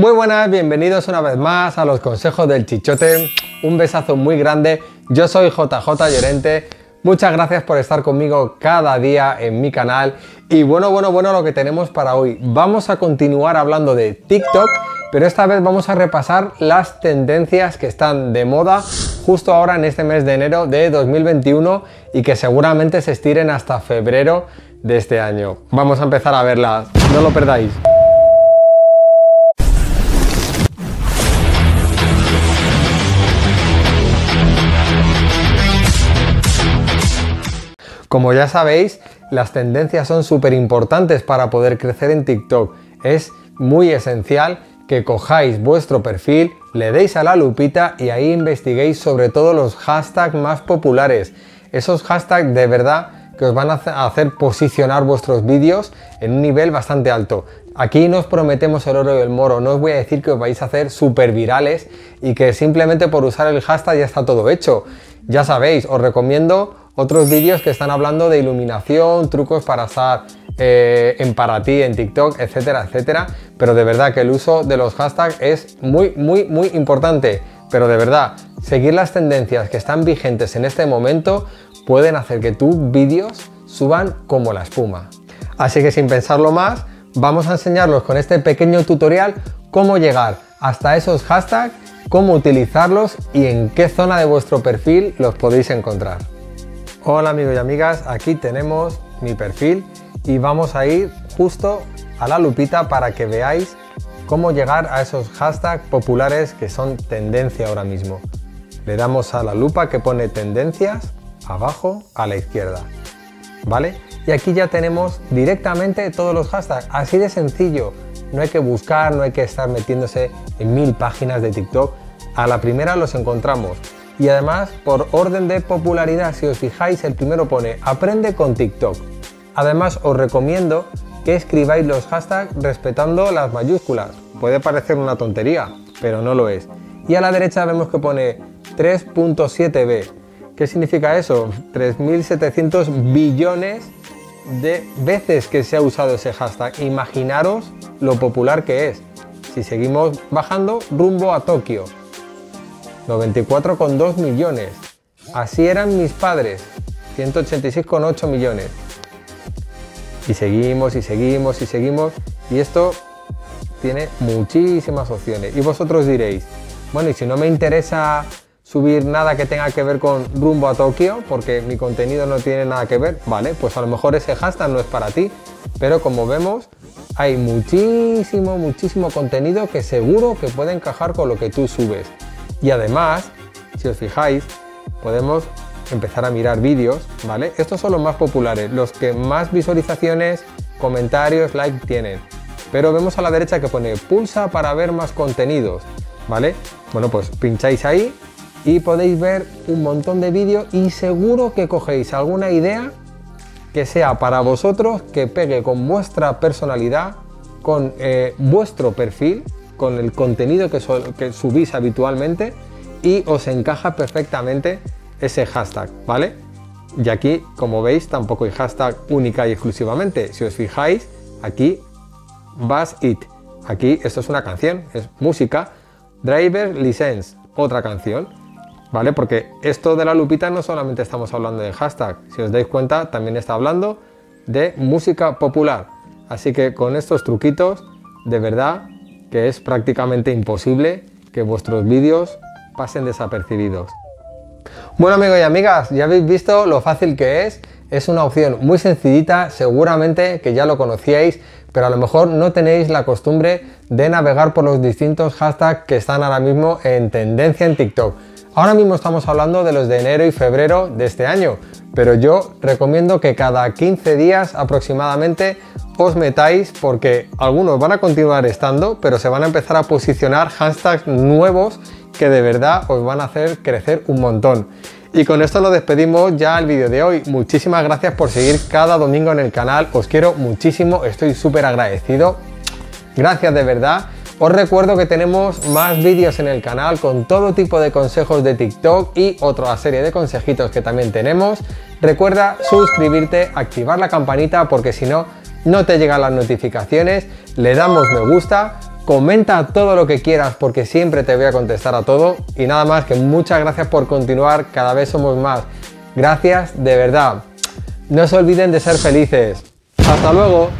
Muy buenas, bienvenidos una vez más a los consejos del chichote. Un besazo muy grande. Yo soy JJ Llorente. Muchas gracias por estar conmigo cada día en mi canal. Y bueno, bueno, bueno, lo que tenemos para hoy. Vamos a continuar hablando de TikTok, pero esta vez vamos a repasar las tendencias que están de moda justo ahora en este mes de enero de 2021 y que seguramente se estiren hasta febrero de este año. Vamos a empezar a verlas. No lo perdáis. Como ya sabéis, las tendencias son súper importantes para poder crecer en TikTok. Es muy esencial que cojáis vuestro perfil, le deis a la lupita y ahí investiguéis sobre todo los hashtags más populares. Esos hashtags de verdad que os van a hacer posicionar vuestros vídeos en un nivel bastante alto. Aquí no os prometemos el oro y el moro, no os voy a decir que os vais a hacer súper virales y que simplemente por usar el hashtag ya está todo hecho. Ya sabéis, os recomiendo otros vídeos que están hablando de iluminación, trucos para estar eh, en para ti, en TikTok, etcétera, etcétera. Pero de verdad que el uso de los hashtags es muy, muy, muy importante. Pero de verdad, seguir las tendencias que están vigentes en este momento pueden hacer que tus vídeos suban como la espuma. Así que sin pensarlo más, vamos a enseñarlos con este pequeño tutorial cómo llegar hasta esos hashtags, cómo utilizarlos y en qué zona de vuestro perfil los podéis encontrar. Hola amigos y amigas, aquí tenemos mi perfil y vamos a ir justo a la lupita para que veáis cómo llegar a esos hashtags populares que son tendencia ahora mismo. Le damos a la lupa que pone tendencias abajo a la izquierda, ¿vale? Y aquí ya tenemos directamente todos los hashtags, así de sencillo. No hay que buscar, no hay que estar metiéndose en mil páginas de TikTok. A la primera los encontramos y además por orden de popularidad, si os fijáis, el primero pone aprende con TikTok. Además os recomiendo que escribáis los hashtags respetando las mayúsculas. Puede parecer una tontería, pero no lo es. Y a la derecha vemos que pone 3.7b. ¿Qué significa eso? 3.700 billones de veces que se ha usado ese hashtag. Imaginaros lo popular que es. Si seguimos bajando, rumbo a Tokio. 94,2 millones. Así eran mis padres, 186,8 millones. Y seguimos y seguimos y seguimos. Y esto tiene muchísimas opciones. Y vosotros diréis, bueno, y si no me interesa subir nada que tenga que ver con rumbo a Tokio, porque mi contenido no tiene nada que ver, vale, pues a lo mejor ese hashtag no es para ti. Pero como vemos, hay muchísimo, muchísimo contenido que seguro que puede encajar con lo que tú subes. Y además, si os fijáis, podemos empezar a mirar vídeos, ¿vale? Estos son los más populares, los que más visualizaciones, comentarios, like tienen. Pero vemos a la derecha que pone pulsa para ver más contenidos, ¿vale? Bueno, pues pincháis ahí y podéis ver un montón de vídeos y seguro que cogéis alguna idea que sea para vosotros, que pegue con vuestra personalidad, con eh, vuestro perfil con el contenido que, subís habitualmente y os encaja perfectamente ese hashtag, ¿vale? Y aquí, como veis, tampoco hay hashtag única y exclusivamente. Si os fijáis, aquí Bass It. Aquí esto es una canción, es música. Driver License, otra canción. ¿Vale? Porque esto de la lupita no solamente estamos hablando de hashtag. Si os dais cuenta, también está hablando de música popular. Así que con estos truquitos, de verdad, que es prácticamente imposible que vuestros vídeos pasen desapercibidos. Bueno amigos y amigas, ya habéis visto lo fácil que es. Es una opción muy sencillita, seguramente que ya lo conocíais, pero a lo mejor no tenéis la costumbre de navegar por los distintos hashtags que están ahora mismo en tendencia en TikTok. Ahora mismo estamos hablando de los de enero y febrero de este año, pero yo recomiendo que cada 15 días aproximadamente os metáis porque algunos van a continuar estando, pero se van a empezar a posicionar hashtags nuevos que de verdad os van a hacer crecer un montón. Y con esto nos despedimos ya el vídeo de hoy. Muchísimas gracias por seguir cada domingo en el canal. Os quiero muchísimo, estoy súper agradecido. Gracias de verdad. Os recuerdo que tenemos más vídeos en el canal con todo tipo de consejos de TikTok y otra serie de consejitos que también tenemos. Recuerda suscribirte, activar la campanita porque si no no te llegan las notificaciones, le damos me gusta, comenta todo lo que quieras porque siempre te voy a contestar a todo. Y nada más que muchas gracias por continuar, cada vez somos más. Gracias de verdad. No se olviden de ser felices. Hasta luego.